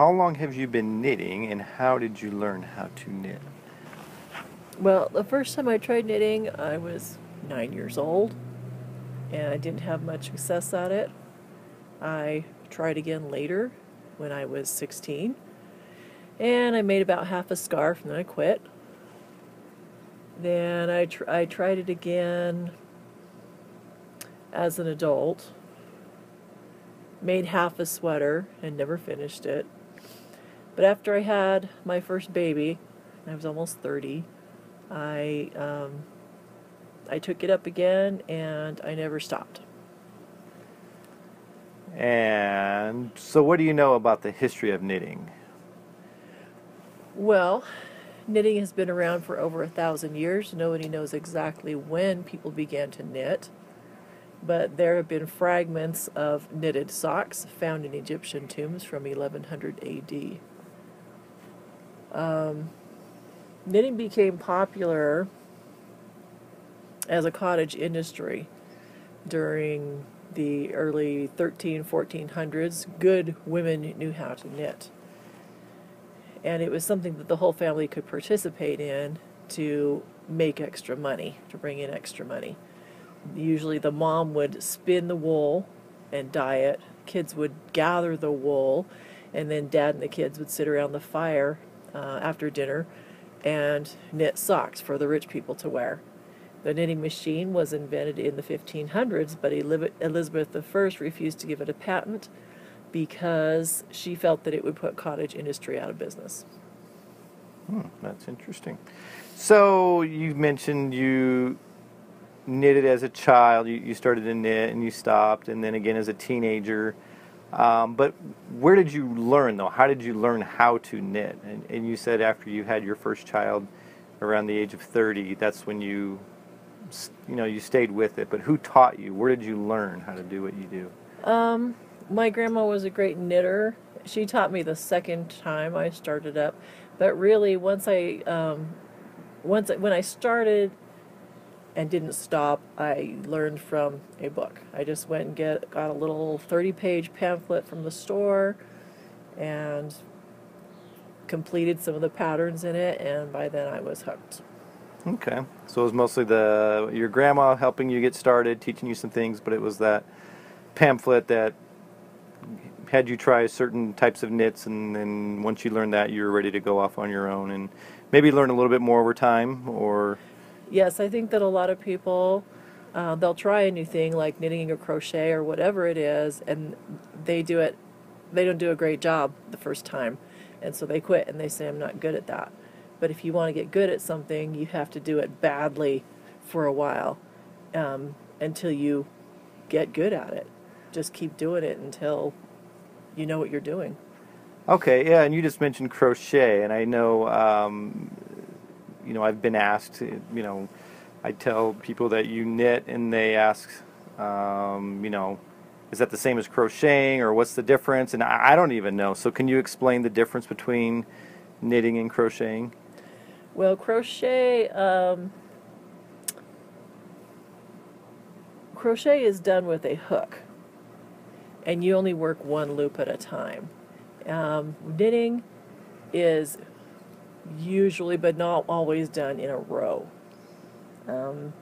how long have you been knitting and how did you learn how to knit? Well, the first time I tried knitting, I was nine years old and I didn't have much success at it. I tried again later when I was 16 and I made about half a scarf and then I quit. Then I, tr- I tried it again as an adult, made half a sweater and never finished it. But after I had my first baby, I was almost 30, I, um, I took it up again and I never stopped. And so, what do you know about the history of knitting? Well, knitting has been around for over a thousand years. Nobody knows exactly when people began to knit, but there have been fragments of knitted socks found in Egyptian tombs from 1100 AD. Um, knitting became popular as a cottage industry during the early 13 1400s good women knew how to knit. And it was something that the whole family could participate in to make extra money to bring in extra money. Usually the mom would spin the wool and dye it. Kids would gather the wool and then dad and the kids would sit around the fire uh, after dinner and knit socks for the rich people to wear the knitting machine was invented in the 1500s, but Elizabeth I refused to give it a patent because she felt that it would put cottage industry out of business. Hmm, that's interesting. So you mentioned you knitted as a child. You, you started to knit and you stopped, and then again as a teenager. Um, but where did you learn though? How did you learn how to knit? And, and you said after you had your first child, around the age of 30, that's when you you know you stayed with it, but who taught you? Where did you learn how to do what you do? Um, my grandma was a great knitter. She taught me the second time I started up, but really once I um, once when I started and didn't stop, I learned from a book. I just went and get got a little 30-page pamphlet from the store and completed some of the patterns in it and by then I was hooked. Okay, so it was mostly the your grandma helping you get started, teaching you some things, but it was that pamphlet that had you try certain types of knits, and then once you learned that, you were ready to go off on your own and maybe learn a little bit more over time, or. Yes, I think that a lot of people uh, they'll try a new thing like knitting or crochet or whatever it is, and they do it. They don't do a great job the first time, and so they quit and they say, "I'm not good at that." But if you want to get good at something, you have to do it badly for a while um, until you get good at it. Just keep doing it until you know what you're doing. Okay, yeah, and you just mentioned crochet, and I know, um, you know, I've been asked, you know, I tell people that you knit, and they ask, um, you know, is that the same as crocheting, or what's the difference? And I, I don't even know. So, can you explain the difference between knitting and crocheting? Well, crochet, um, crochet is done with a hook, and you only work one loop at a time. Um, knitting is usually, but not always, done in a row um,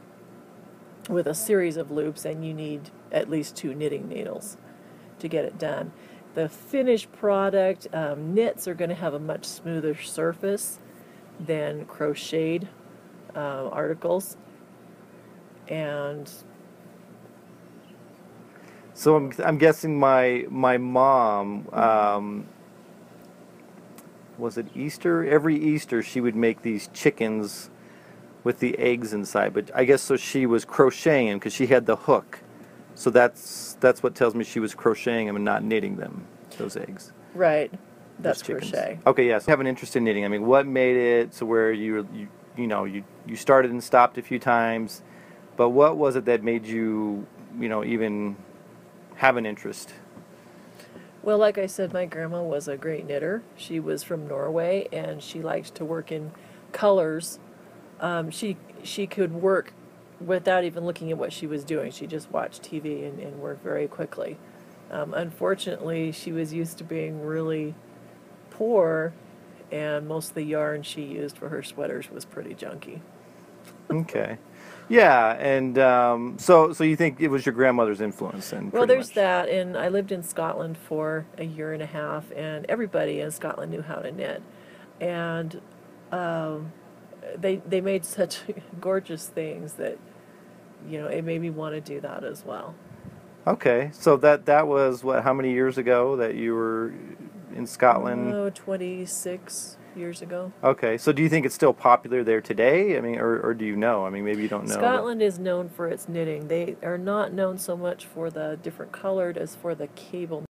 with a series of loops, and you need at least two knitting needles to get it done. The finished product, um, knits are going to have a much smoother surface than crocheted uh, articles. And so I'm, I'm guessing my my mom um, was it Easter? Every Easter she would make these chickens with the eggs inside. But I guess so she was crocheting because she had the hook. So that's that's what tells me she was crocheting them and not knitting them. Those eggs. Right. That's crochet. Okay, yes. Yeah, so have an interest in knitting. I mean, what made it so where you you you know you you started and stopped a few times, but what was it that made you you know even have an interest? Well, like I said, my grandma was a great knitter. She was from Norway, and she liked to work in colors. Um, she she could work without even looking at what she was doing. She just watched TV and, and worked very quickly. Um, unfortunately, she was used to being really poor, and most of the yarn she used for her sweaters was pretty junky. Okay. Yeah, and um, so so you think it was your grandmother's influence, then? Well, there's much. that, and I lived in Scotland for a year and a half, and everybody in Scotland knew how to knit, and um, they they made such gorgeous things that you know it made me want to do that as well. Okay, so that that was what? How many years ago that you were in Scotland? Oh, 26 years ago. Okay, so do you think it's still popular there today? I mean, or, or do you know? I mean, maybe you don't know. but- Scotland is known for its knitting. They are not known so much for the different colored as for the cable